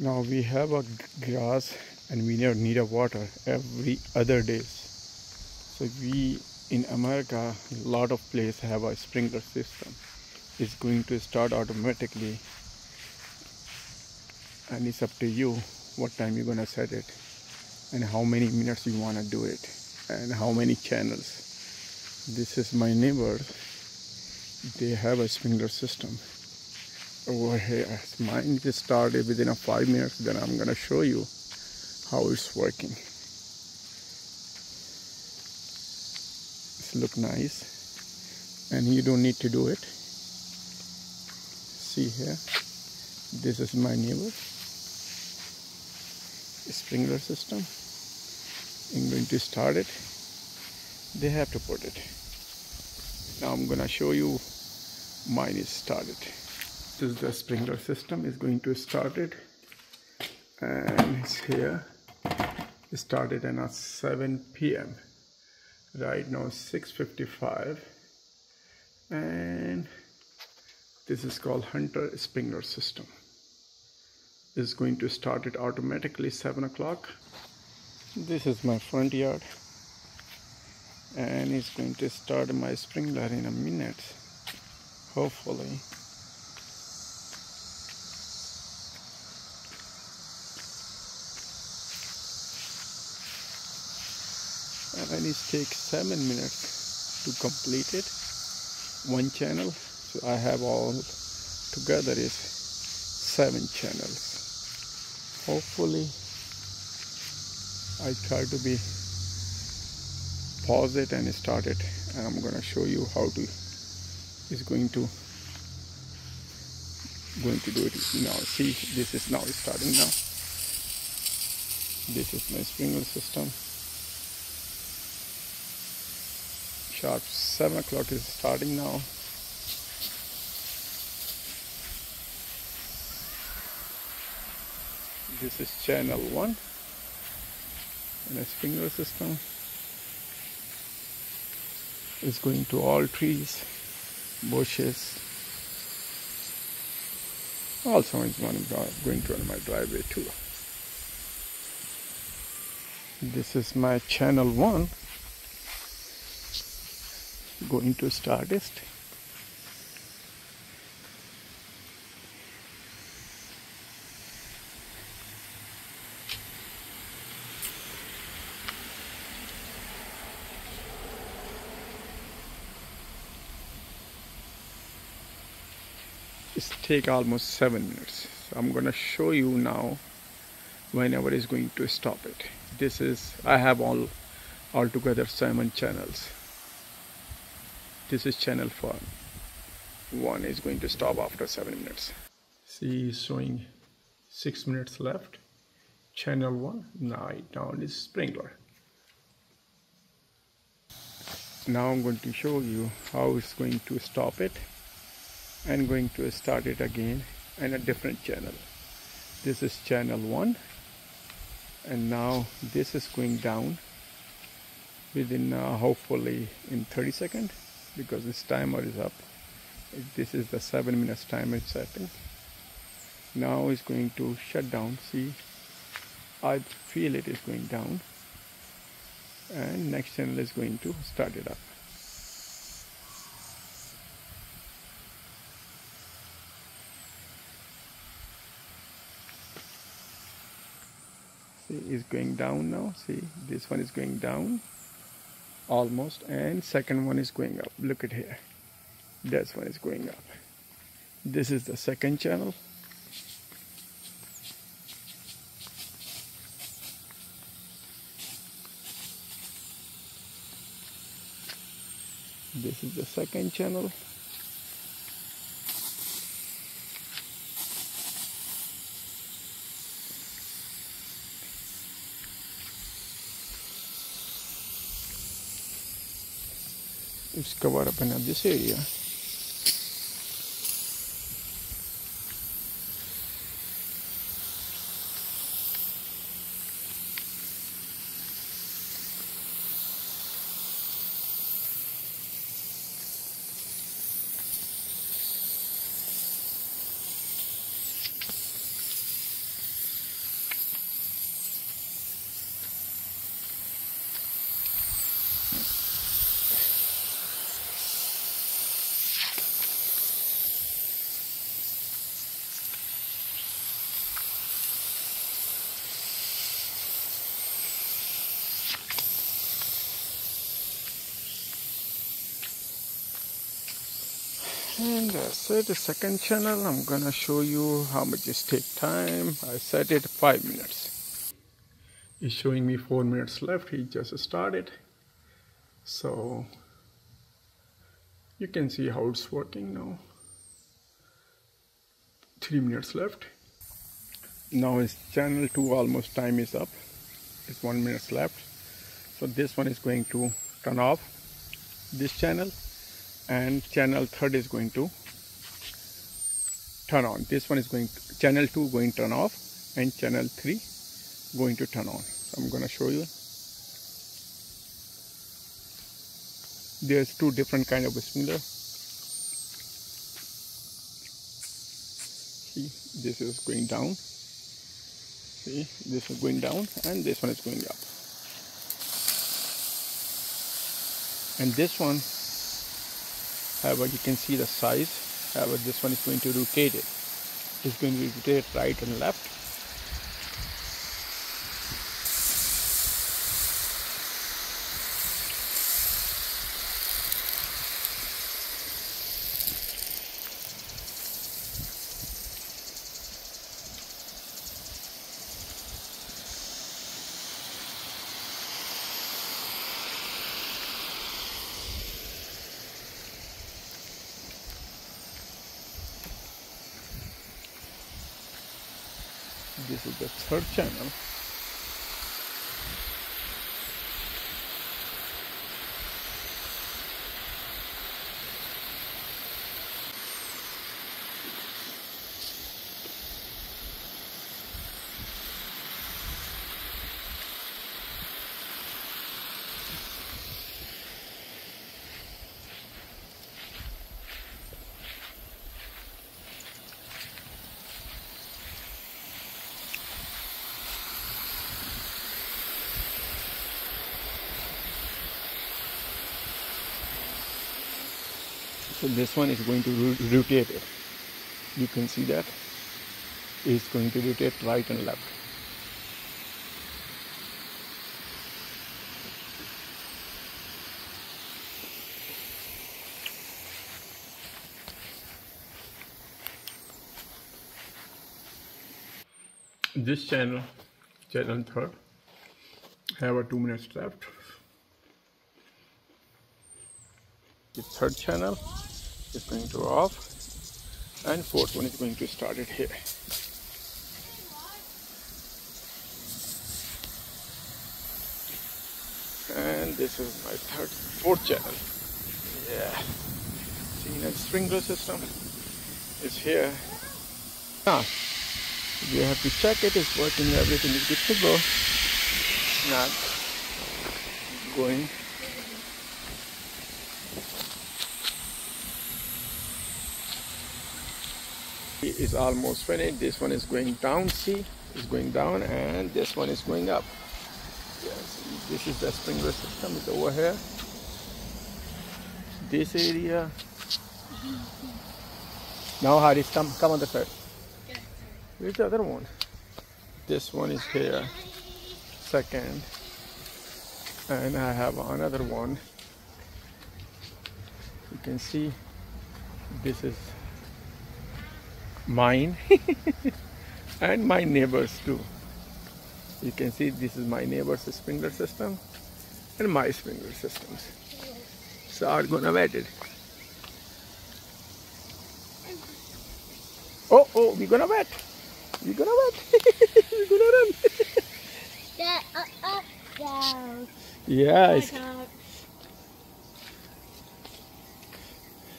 Now we have a grass and we need a water every other days. So we in America, a lot of place have a sprinkler system. It's going to start automatically and it's up to you what time you're gonna set it and how many minutes you wanna do it and how many channels. This is my neighbor. They have a sprinkler system over here. Mine just started within a five minutes. Then I'm gonna show you how it's working. It's look nice, and you don't need to do it. See here, this is my neighbor sprinkler system. I'm going to start it. They have to put it. Now I'm gonna show you mine is started this is the sprinkler system. Is going to start it. And it's here. It started at 7 p.m right now 6.55 and this is called hunter sprinkler system. Is going to start it automatically 7 o'clock. This is my front yard. And it's going to start my sprinkler in a minute. Hopefully it takes seven minutes to complete it one channel. So I have all together is seven channels. Hopefully I try to be pause it and start it. And I'm gonna show you how to is going to going to do it. Now see this is now starting now. This is my sprinkler system sharp 7 o'clock is starting now. This is channel 1 and a sprinkler system. Is going to all trees bushes. Also is going to run my driveway too. This is my channel 1 going to Stardust. It's take almost seven minutes. So I'm gonna show you now whenever it's going to stop it. This is I have all altogether seven channels this is channel 4 one is going to stop after 7 minutes. See showing 6 minutes left. Channel 1 night down is sprinkler now I'm going to show you how it's going to stop it and going to start it again in a different channel. This is channel 1 and now this is going down within uh, hopefully in 30 seconds because this timer is up. This is the seven minutes timer setting. Now it's going to shut down. See I feel it is going down. And next channel is going to start it up. See it's going down now. See this one is going down almost. And second one is going up. Look at here. This one is going up. This is the second channel. This is the second channel It's covered up in this area. And uh, that's it the second channel I'm gonna show you how much it take time. I set it five minutes. It's showing me four minutes left. He just started. So you can see how it's working now. Three minutes left. Now it's channel 2 almost time is up. It's one minute left. So this one is going to turn off. This channel and channel third is going to turn on. This one is going to, channel 2 going to turn off and channel 3 going to turn on. So I'm going to show you. There's two different kind of spindler see this is going down. See this is going down and this one is going up. And this one however you can see the size. However this one is going to rotate it. It's going to rotate right and left is the third channel so this one is going to rotate it. You can see that it's going to rotate right and left. This channel channel third have a two minutes left the third channel is going to off. And fourth one is going to start it here. And this is my third fourth channel. Yeah. See that sprinkler system is here. Ah. You have to check it. It's working. Everything is good to go. Not going is almost finished. This one is going down see? Is going down and this one is going up. Yes this is the sprinkler system is over here. This area. Now Haris come come on the side where's the other one? This one is here. Second. And I have another one. You can see this is mine. And my neighbors too. You can see this is my neighbor's sprinkler system and my sprinkler systems. So I'm oh, oh, gonna wet it oh oh we're gonna wet. We're gonna wet. We're gonna run. Yeah, up, up, down. yes.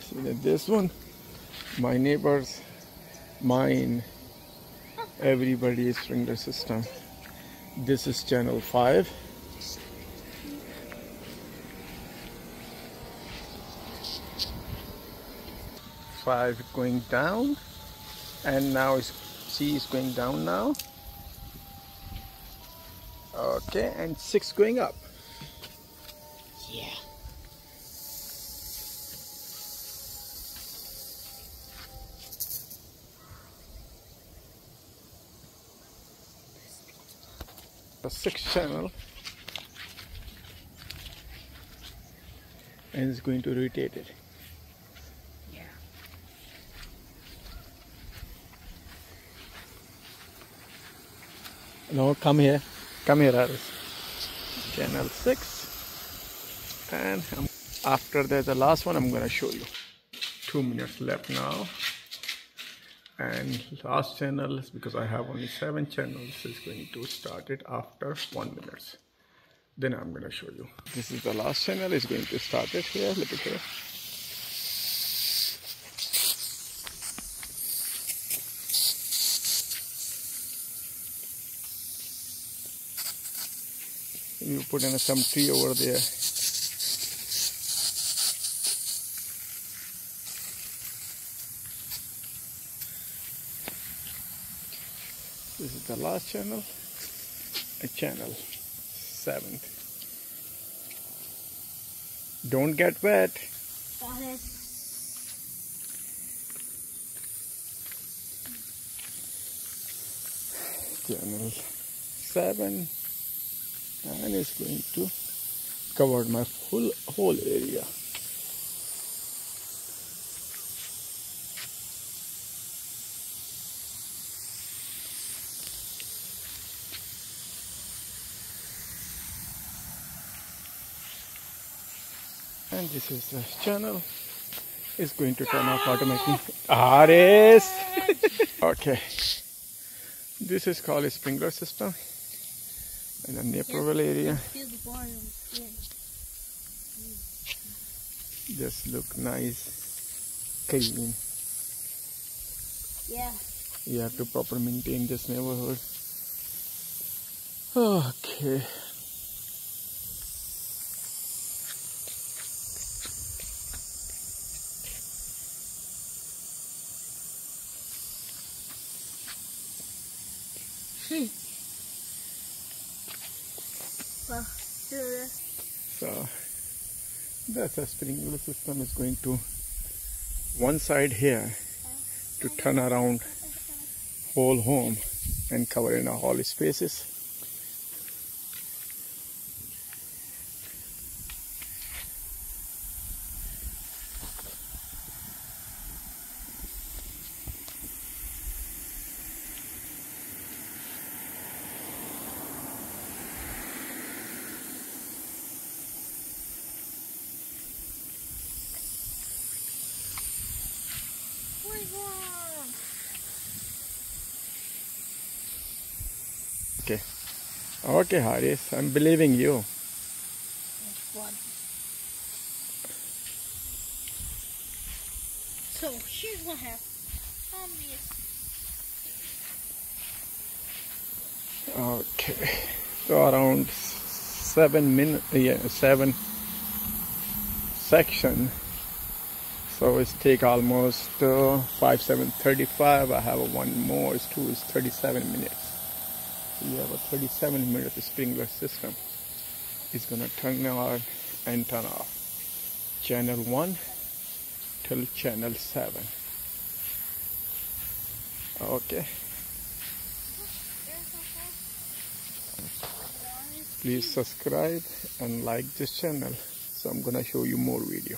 See that this one? My neighbors mine. Everybody's sprinkler system. This is channel 5 five going down and now it's C is going down now. Okay and six going up the sixth channel and it's going to rotate it yeah. No, come here. Come here, Iris. Channel 6. And after there's the last one, I'm going to show you. Two minutes left now. And last channel, because I have only seven channels, is going to start it after one minute. Then I'm going to show you. This is the last channel. is going to start it here. Look at here. you put in some tree over there this is the last channel. A channel seventh don't get wet. Channel 7 and it's going to cover my full whole area this is the channel. It's going to turn off automatically. Aris okay. This is called a sprinkler system in the Naperville area. Feel the volume. Yeah. just look nice. Clean. Yeah. you have to proper maintain this neighborhood. Okay Hmm. Well, do so that's a sprinkler system is going to one side here to turn around whole home and cover in all spaces okay okay Haris I'm believing you. So here's what happened. Okay, so around seven minutes, yeah, seven section. So it's take almost uh, five, seven, thirty-five. I have one more. It's two. It's thirty-seven minutes. So you have a thirty-seven minute sprinkler system. It's gonna turn on and turn off. Channel one till channel seven. Okay. please subscribe and like this channel so i'm gonna show you more video